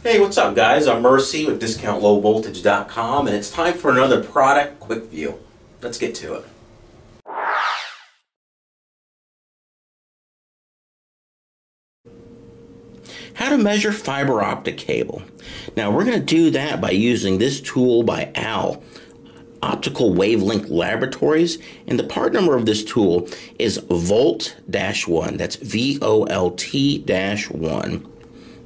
Hey, what's up guys? I'm Mercy with DiscountLowVoltage.com and it's time for another product quick view. Let's get to it. How to measure fiber optic cable. Now we're going to do that by using this tool by OWL, Optical Wavelength Laboratories, and the part number of this tool is Volt-1. That's V-O-L-T-1.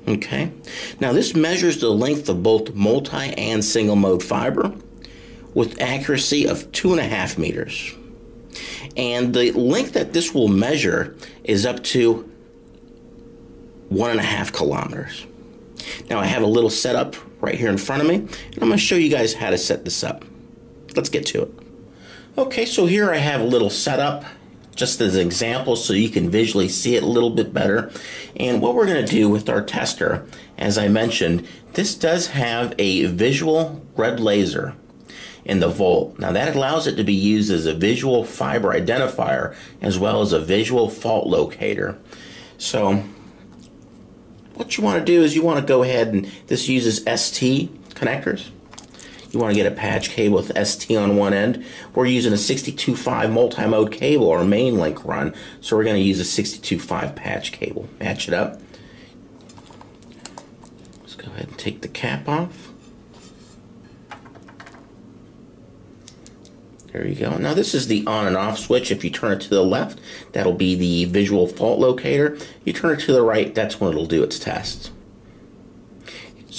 Okay, now this measures the length of both multi and single mode fiber with accuracy of two and a half meters. And the length that this will measure is up to one and a half kilometers. Now I have a little setup right here in front of me, and I'm going to show you guys how to set this up. Let's get to it. Okay, so here I have a little setup just as an example so you can visually see it a little bit better. And what we're going to do with our tester, as I mentioned, this does have a visual red laser in the volt. Now that allows it to be used as a visual fiber identifier as well as a visual fault locator. So what you want to do is you want to go ahead and this uses ST connectors. You want to get a patch cable with ST on one end. We're using a 62.5 multi-mode cable or main link run, so we're going to use a 62.5 patch cable. Match it up. Let's go ahead and take the cap off. There you go. Now this is the on and off switch. If you turn it to the left, that'll be the visual fault locator. You turn it to the right, that's when it'll do its test.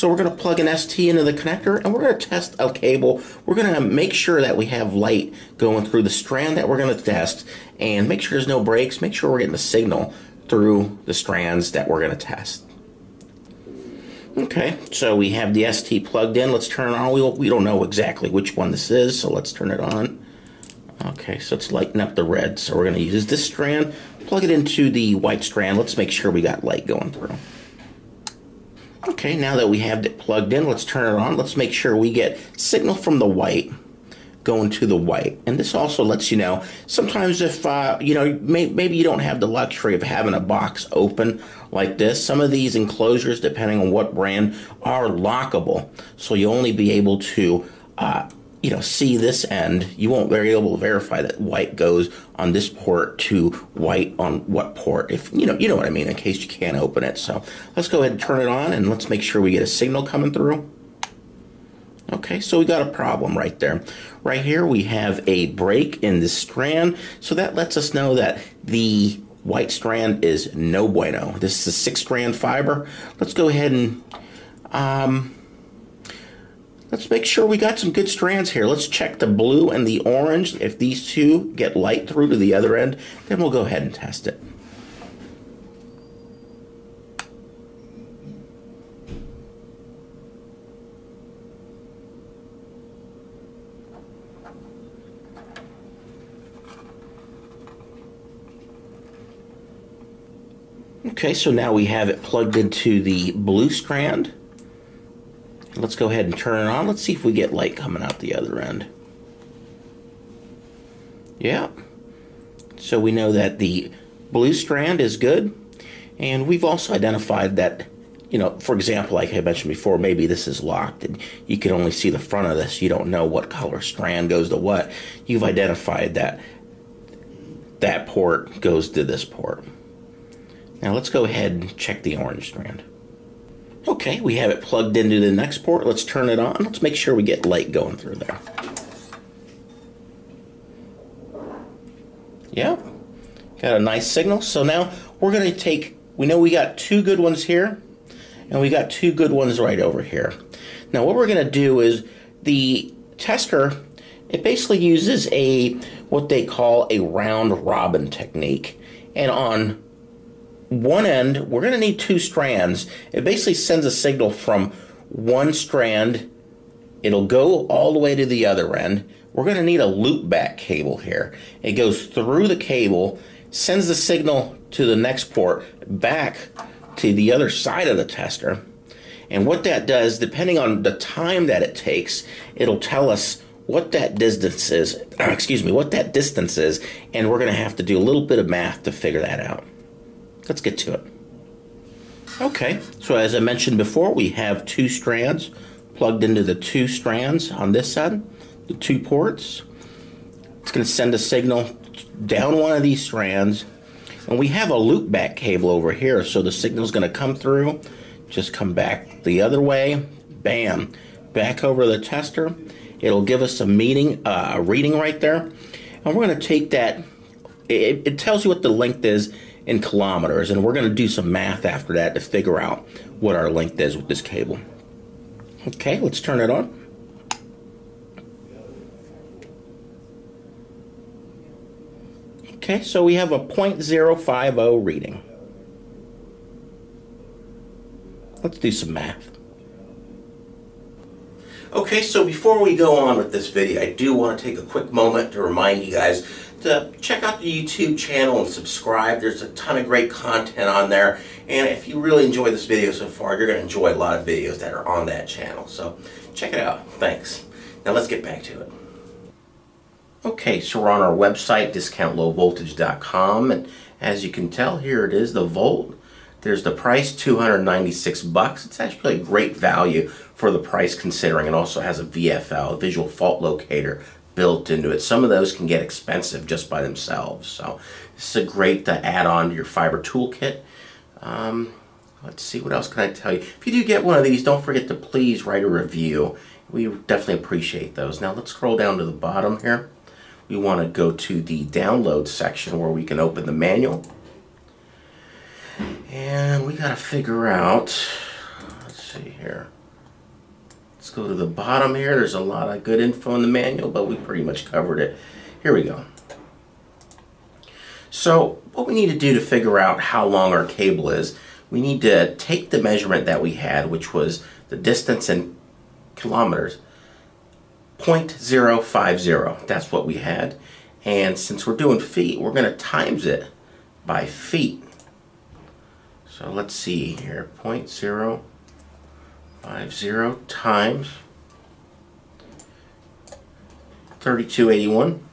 So we're going to plug an ST into the connector and we're going to test a cable. We're going to make sure that we have light going through the strand that we're going to test and make sure there's no breaks. Make sure we're getting the signal through the strands that we're going to test. Okay, so we have the ST plugged in. Let's turn it on. We, we don't know exactly which one this is, so let's turn it on. Okay, so it's lighting up the red. So we're going to use this strand, plug it into the white strand. Let's make sure we got light going through. Okay, now that we have it plugged in, let's turn it on. Let's make sure we get signal from the white going to the white. And this also lets you know, sometimes if, uh, you know, may, maybe you don't have the luxury of having a box open like this, some of these enclosures, depending on what brand, are lockable. So you'll only be able to uh, you know, see this end, you won't be able to verify that white goes on this port to white on what port. If you know, you know what I mean. In case you can't open it, so let's go ahead and turn it on and let's make sure we get a signal coming through. Okay, so we got a problem right there. Right here we have a break in the strand, so that lets us know that the white strand is no bueno. This is a six strand fiber. Let's go ahead and um, Let's make sure we got some good strands here. Let's check the blue and the orange. If these two get light through to the other end, then we'll go ahead and test it. Okay, so now we have it plugged into the blue strand. Let's go ahead and turn it on. Let's see if we get light coming out the other end. Yeah. So we know that the blue strand is good. And we've also identified that, you know, for example, like I mentioned before, maybe this is locked and you can only see the front of this. You don't know what color strand goes to what. You've identified that that port goes to this port. Now let's go ahead and check the orange strand. Okay, we have it plugged into the next port. Let's turn it on. Let's make sure we get light going through there. Yeah, got a nice signal. So now we're going to take, we know we got two good ones here, and we got two good ones right over here. Now what we're going to do is the tester, it basically uses a, what they call a round robin technique. And on one end, we're going to need two strands. It basically sends a signal from one strand. It'll go all the way to the other end. We're going to need a loop back cable here. It goes through the cable, sends the signal to the next port, back to the other side of the tester. And what that does, depending on the time that it takes, it'll tell us what that distance is, excuse me, what that distance is, and we're going to have to do a little bit of math to figure that out. Let's get to it. Okay, so as I mentioned before, we have two strands plugged into the two strands on this side, the two ports. It's going to send a signal down one of these strands. And we have a loop back cable over here, so the signal is going to come through, just come back the other way, bam, back over the tester. It'll give us a meeting, uh, a reading right there. And we're going to take that, it, it tells you what the length is in kilometers, and we're going to do some math after that to figure out what our length is with this cable. Okay, let's turn it on. Okay, so we have a 0.050 reading. Let's do some math. Okay, so before we go on with this video, I do want to take a quick moment to remind you guys to check out the YouTube channel and subscribe. There's a ton of great content on there. And if you really enjoy this video so far, you're going to enjoy a lot of videos that are on that channel. So check it out. Thanks. Now let's get back to it. Okay, so we're on our website, discountlowvoltage.com. And as you can tell, here it is, the volt. There's the price, 296 bucks. It's actually a great value for the price considering it also has a VFL, a visual fault locator, built into it. Some of those can get expensive just by themselves. So this is a great to add-on to your fiber toolkit. Um, let's see, what else can I tell you? If you do get one of these, don't forget to please write a review. We definitely appreciate those. Now let's scroll down to the bottom here. We want to go to the download section where we can open the manual. And we got to figure out, let's see here. Let's go to the bottom here. There's a lot of good info in the manual, but we pretty much covered it. Here we go. So what we need to do to figure out how long our cable is, we need to take the measurement that we had, which was the distance in kilometers, 0.050. That's what we had. And since we're doing feet, we're going to times it by feet. So let's see here, 0.0 Five zero times 3281.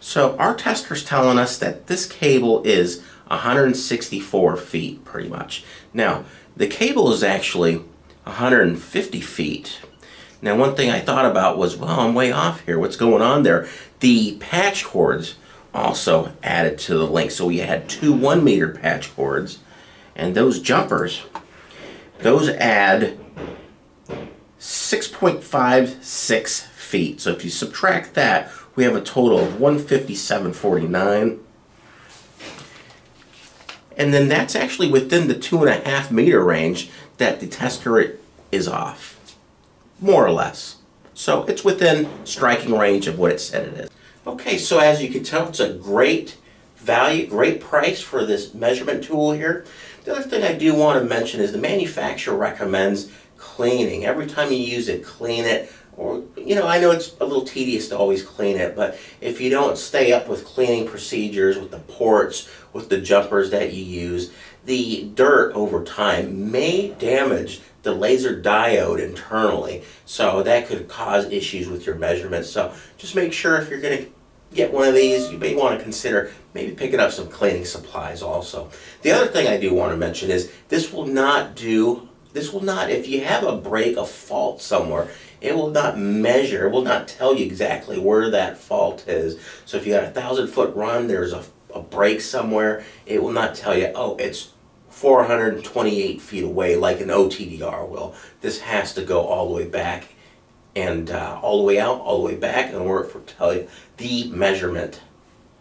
So our tester's telling us that this cable is 164 feet pretty much. Now the cable is actually 150 feet. Now one thing I thought about was, well, I'm way off here. What's going on there? The patch cords also added to the length. So we had two one meter patch cords and those jumpers those add 6.56 feet. So if you subtract that, we have a total of 157.49. And then that's actually within the two and a half meter range that the tester is off, more or less. So it's within striking range of what it said it is. Okay, so as you can tell, it's a great value, great price for this measurement tool here. The other thing I do want to mention is the manufacturer recommends cleaning. Every time you use it, clean it. Or, you know, I know it's a little tedious to always clean it, but if you don't stay up with cleaning procedures, with the ports, with the jumpers that you use, the dirt over time may damage the laser diode internally. So that could cause issues with your measurements. So just make sure if you're going to get one of these, you may want to consider maybe picking up some cleaning supplies also. The other thing I do want to mention is this will not do, this will not, if you have a break, a fault somewhere, it will not measure, it will not tell you exactly where that fault is. So if you got a thousand foot run, there's a, a break somewhere, it will not tell you, oh, it's 428 feet away like an OTDR will. This has to go all the way back and uh, all the way out, all the way back, and we're for tell you the measurement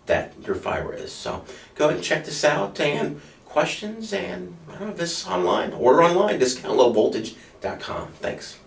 that your fiber is. So go ahead and check this out and questions and I don't know if this is online. Order online, discountlowvoltage.com. Thanks.